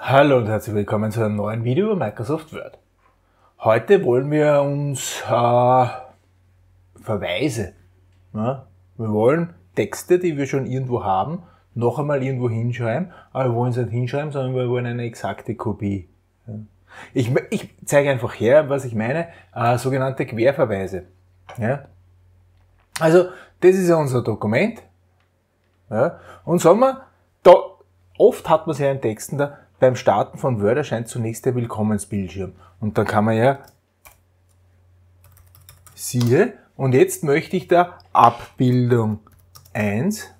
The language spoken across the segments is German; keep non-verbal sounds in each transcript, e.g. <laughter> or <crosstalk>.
Hallo und herzlich willkommen zu einem neuen Video über Microsoft Word. Heute wollen wir uns äh, Verweise, ja? wir wollen Texte, die wir schon irgendwo haben, noch einmal irgendwo hinschreiben, aber wir wollen es nicht hinschreiben, sondern wir wollen eine exakte Kopie. Ja? Ich, ich, zeige einfach her, was ich meine, äh, sogenannte Querverweise. Ja? Also, das ist ja unser Dokument. Ja? Und sagen wir, da, oft hat man es ja in Texten da, beim Starten von Word erscheint zunächst der Willkommensbildschirm. Und dann kann man ja siehe, und jetzt möchte ich da Abbildung 1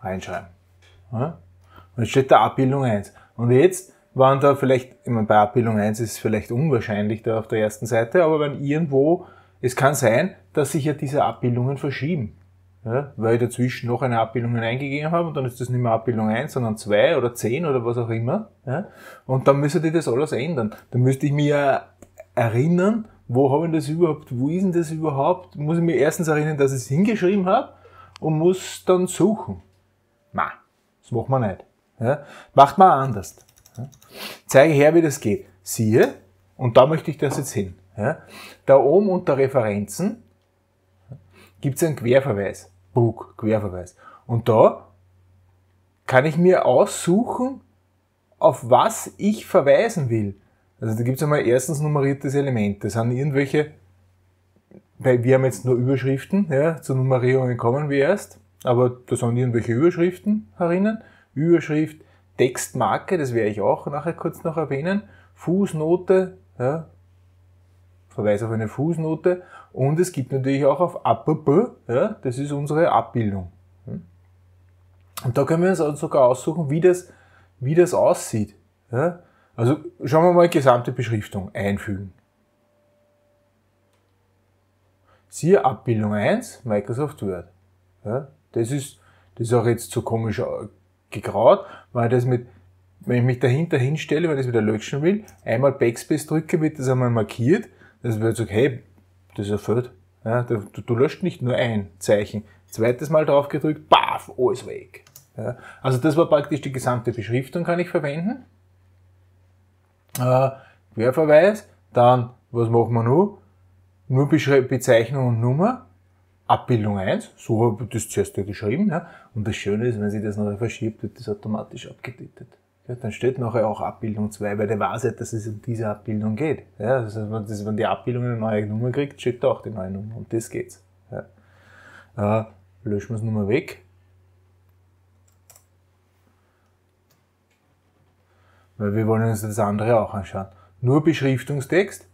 reinschreiben. Ja? Und jetzt steht da Abbildung 1. Und jetzt waren da vielleicht, ich meine, bei Abbildung 1 ist es vielleicht unwahrscheinlich da auf der ersten Seite, aber wenn irgendwo, es kann sein, dass sich ja diese Abbildungen verschieben ja, weil ich dazwischen noch eine Abbildung eingegeben habe und dann ist das nicht mehr Abbildung 1, sondern 2 oder 10 oder was auch immer. Ja, und dann müsste ich das alles ändern. Dann müsste ich mir erinnern, wo habe ich das überhaupt, wo ist denn das überhaupt? Muss ich mir erstens erinnern, dass ich es hingeschrieben habe und muss dann suchen. Na, das macht man nicht. Ja, macht man anders. Ja. Zeige her, wie das geht. Siehe, und da möchte ich das jetzt hin. Ja, da oben unter Referenzen gibt es einen Querverweis. Book, Querverweis. Und da kann ich mir aussuchen, auf was ich verweisen will. Also da gibt es einmal erstens nummeriertes Element. Das sind irgendwelche, weil wir haben jetzt nur Überschriften, ja, zur Nummerierung kommen wir erst, aber da sind irgendwelche Überschriften herinnen. Überschrift, Textmarke, das werde ich auch nachher kurz noch erwähnen. Fußnote, ja, Verweis auf eine Fußnote und es gibt natürlich auch auf APP, ja, das ist unsere Abbildung. Und da können wir uns sogar aussuchen, wie das, wie das aussieht. Ja. Also schauen wir mal gesamte Beschriftung einfügen. Siehe Abbildung 1, Microsoft Word. Ja, das ist, das ist auch jetzt so komisch gegraut, weil das mit, wenn ich mich dahinter hinstelle, wenn ich es wieder löschen will, einmal Backspace drücke, wird das einmal markiert das wird so, hey, das erfüllt. Ja, du, du löscht nicht nur ein Zeichen. Zweites Mal drauf gedrückt, baff, alles weg. Ja, also das war praktisch die gesamte Beschriftung, kann ich verwenden. Äh, Querverweis, dann, was machen wir nur? Nur Bezeichnung und Nummer, Abbildung 1, so habe ich das zuerst ja geschrieben. Ja. Und das Schöne ist, wenn sich das noch verschiebt, wird das automatisch abgedatet. Ja, dann steht nachher auch Abbildung 2, weil der weiß ja, dass es um diese Abbildung geht. Ja, heißt, wenn die Abbildung eine neue Nummer kriegt, steht da auch die neue Nummer. Um das geht's. Ja. Äh, löschen wir es nochmal weg. Weil wir wollen uns das andere auch anschauen. Nur Beschriftungstext.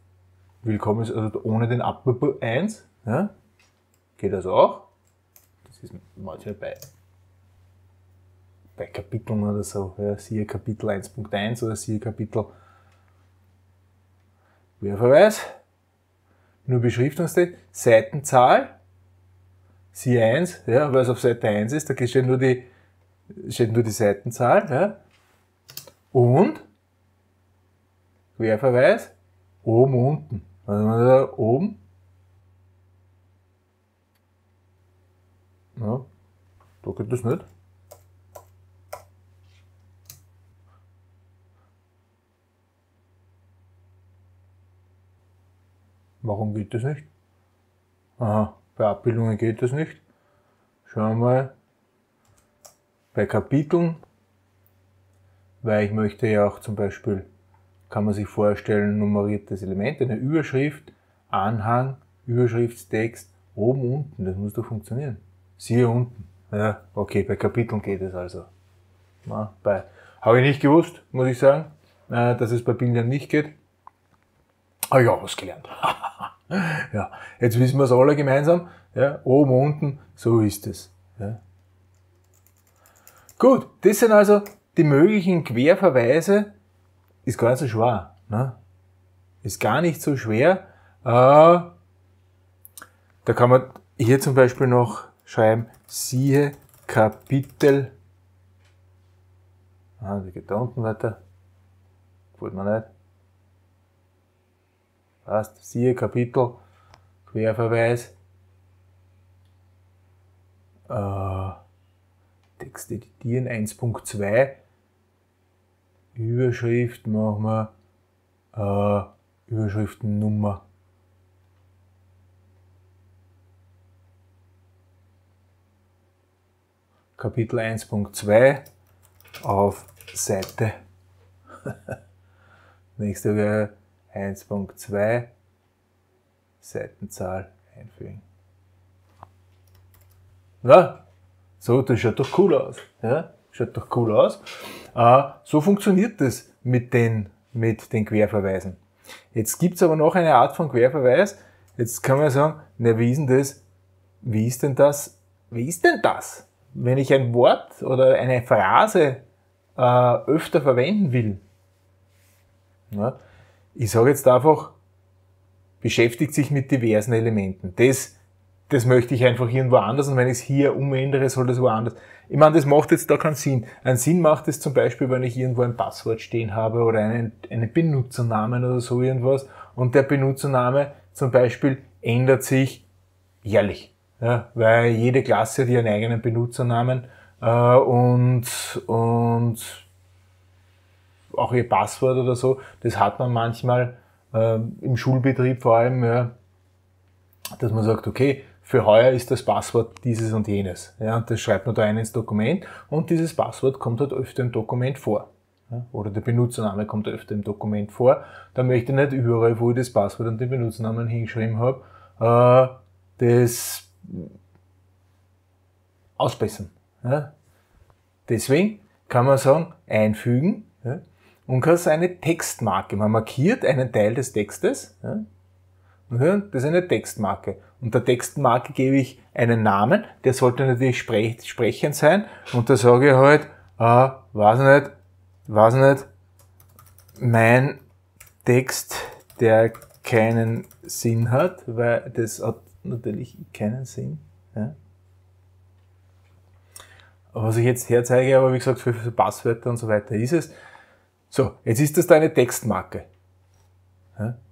Willkommen, also ohne den Abbildung 1. Ja. Geht das auch. Das ist manchmal bei bei Kapiteln oder so. Ja, siehe Kapitel 1.1 oder siehe Kapitel Querverweis. Nur Beschriftungstext, Seitenzahl, siehe 1, ja, weil es auf Seite 1 ist, da steht nur die, steht nur die Seitenzahl, ja. Und Querverweis, oben, unten. Also oben, ja, da geht das nicht. Warum geht das nicht? Aha, bei Abbildungen geht das nicht. Schauen wir mal. Bei Kapiteln, weil ich möchte ja auch zum Beispiel, kann man sich vorstellen, nummeriertes Element, eine Überschrift, Anhang, Überschriftstext, oben, unten, das muss doch funktionieren. Siehe unten. Ja, okay, bei Kapiteln geht es also. Ja, bei, habe ich nicht gewusst, muss ich sagen, äh, dass es bei Bildern nicht geht. Ah ja, was gelernt. <laughs> ja, jetzt wissen wir es alle gemeinsam. Ja, oben, unten, so ist es. Ja. Gut, das sind also die möglichen Querverweise. Ist gar nicht so schwer. Ne? Ist gar nicht so schwer. Äh, da kann man hier zum Beispiel noch schreiben, siehe Kapitel. Ah, die geht da unten weiter. Wollte man nicht. Passt. Siehe Kapitel, Querverweis. Äh, Text editieren 1.2. Überschrift machen wir äh, Überschriftennummer. Kapitel 1.2 auf Seite. <laughs> Nächste wäre 1.2 Seitenzahl einfügen. Ja, so, das schaut doch cool aus. Ja, schaut doch cool aus. Äh, so funktioniert das mit den, mit den Querverweisen. Jetzt gibt's aber noch eine Art von Querverweis. Jetzt kann man sagen, na, wie ist denn das? Wie ist denn das? Wie ist denn das? wenn ich ein Wort oder eine Phrase äh, öfter verwenden will, ja, ich sage jetzt einfach, beschäftigt sich mit diversen Elementen. Das, das möchte ich einfach irgendwo anders und wenn ich es hier umändere, soll das woanders. Ich meine, das macht jetzt da keinen Sinn. Ein Sinn macht es zum Beispiel, wenn ich irgendwo ein Passwort stehen habe oder einen, einen Benutzernamen oder so irgendwas und der Benutzername zum Beispiel ändert sich jährlich. Ja, weil jede Klasse hat ihren eigenen Benutzernamen äh, und, und auch ihr Passwort oder so, das hat man manchmal äh, im Schulbetrieb vor allem, ja, dass man sagt, okay, für heuer ist das Passwort dieses und jenes. Ja, und das schreibt man da ein ins Dokument und dieses Passwort kommt halt öfter im Dokument vor. Ja, oder der Benutzername kommt öfter im Dokument vor. Da möchte ich nicht überall, wo ich das Passwort und den Benutzernamen hingeschrieben habe, äh, das ausbessern. Ja? Deswegen kann man sagen, einfügen ja? Und kann eine Textmarke. Man markiert einen Teil des Textes. Ja? Und das ist eine Textmarke. Und der Textmarke gebe ich einen Namen, der sollte natürlich sprechend sein. Und da sage ich halt, äh, weiß nicht, weiß nicht, mein Text, der keinen Sinn hat, weil das hat natürlich keinen Sinn. Ja? Was ich jetzt herzeige, aber wie gesagt, für, für Passwörter und so weiter ist es. So, jetzt ist das da eine Textmarke.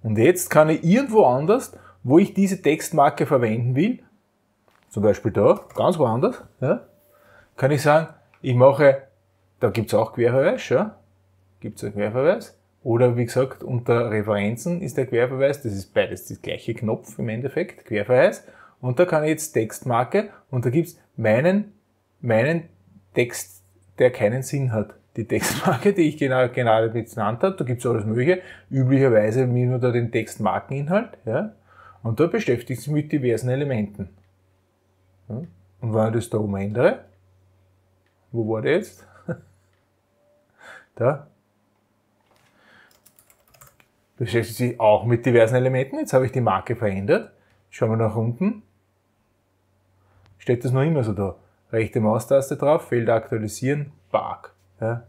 Und jetzt kann ich irgendwo anders, wo ich diese Textmarke verwenden will, zum Beispiel da, ganz woanders, kann ich sagen, ich mache, da gibt's auch Querverweis, ja, gibt's einen Querverweis, oder wie gesagt, unter Referenzen ist der Querverweis, das ist beides das gleiche Knopf im Endeffekt, Querverweis. Und da kann ich jetzt Textmarke und da gibt's meinen, meinen Text, der keinen Sinn hat. Die Textmarke, die ich genau, gerade jetzt genannt habe, da gibt's alles mögliche. Üblicherweise nur da den Textmarkeninhalt. Ja? Und da beschäftigt sich mit diversen Elementen. Ja? Und wenn ich das da umändere, wo war der jetzt? <laughs> da, beschäftigt sich auch mit diversen Elementen. Jetzt habe ich die Marke verändert. Schauen wir nach unten. Steht das noch immer so da. Rechte Maustaste drauf, Feld aktualisieren, Park. Ja.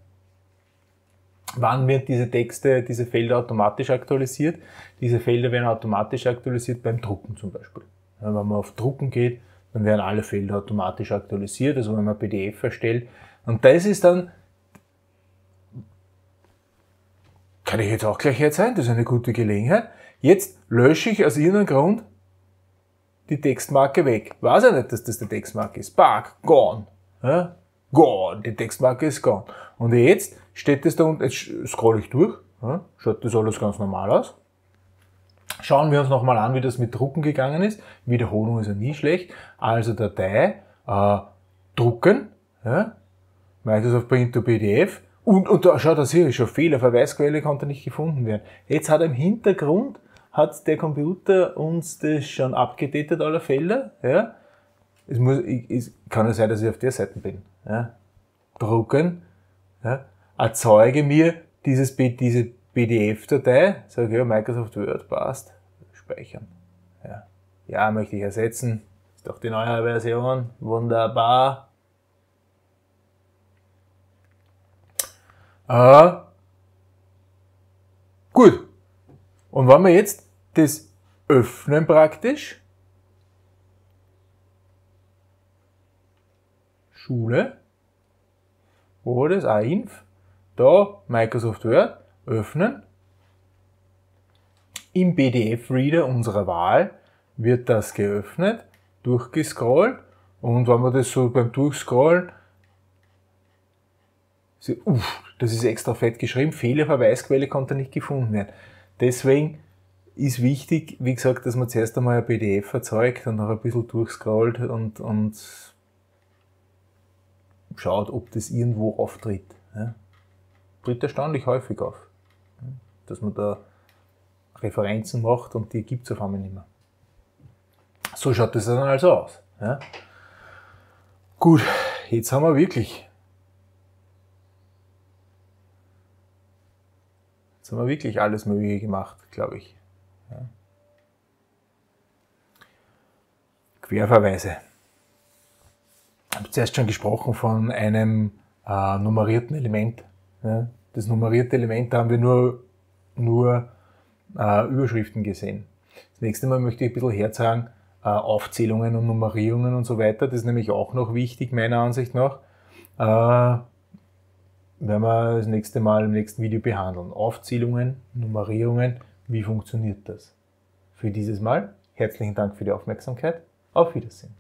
Wann wird diese Texte, diese Felder automatisch aktualisiert? Diese Felder werden automatisch aktualisiert beim Drucken zum Beispiel. Ja, wenn man auf Drucken geht, dann werden alle Felder automatisch aktualisiert, also wenn man PDF erstellt. Und das ist dann Kann ich jetzt auch gleich herzeigen, das ist eine gute Gelegenheit. Jetzt lösche ich aus irgendeinem Grund die Textmarke weg. Weiß ja nicht, dass das die Textmarke ist. Park, gone. Ja? Gone, die Textmarke ist gone. Und jetzt steht das da unten, jetzt scroll ich durch, schaut das alles ganz normal aus. Schauen wir uns nochmal an, wie das mit Drucken gegangen ist. Wiederholung ist ja nie schlecht. Also Datei, äh, drucken, ja? Microsoft Print to PDF, und, und da, schau, da sehe ich schon, Fehler, Verweisquelle konnte nicht gefunden werden. Jetzt hat im Hintergrund, hat der Computer uns das schon abgedatet, alle Fälle, ja. Es muss, ich, es kann ja sein, dass ich auf der Seite bin, ja. Drucken, ja. Erzeuge mir dieses, diese PDF-Datei, sage ja, Microsoft Word passt, speichern, ja. Ja, möchte ich ersetzen, ist doch die neue Version, wunderbar, Äh, gut. Und wenn wir jetzt das öffnen praktisch, Schule, wo war das? A-Inf, da Microsoft Word, öffnen. Im PDF-Reader unserer Wahl wird das geöffnet, durchgescrollt und wenn wir das so beim Durchscrollen, so, uff, Das ist extra fett geschrieben. Fehlerverweisquelle konnte nicht gefunden werden. Deswegen ist wichtig, wie gesagt, dass man zuerst einmal ein PDF erzeugt und noch ein bisschen durchscrollt und, und schaut, ob das irgendwo auftritt. Ja. Tritt erstaunlich häufig auf. Dass man da Referenzen macht und die gibt es auf einmal nicht mehr. So schaut das dann also aus. Ja. Gut, jetzt haben wir wirklich. Jetzt haben wir wirklich alles Mögliche gemacht, glaube ich. Ja. Querverweise. Habe zuerst schon gesprochen von einem äh, nummerierten Element. Ja. Das nummerierte Element, da haben wir nur, nur äh, Überschriften gesehen. Das nächste Mal möchte ich ein bisschen herzagen, äh, Aufzählungen und Nummerierungen und so weiter. Das ist nämlich auch noch wichtig, meiner Ansicht nach. Äh, werden wir das nächste Mal im nächsten Video behandeln. Aufzählungen, Nummerierungen, wie funktioniert das? Für dieses Mal herzlichen Dank für die Aufmerksamkeit. Auf Wiedersehen.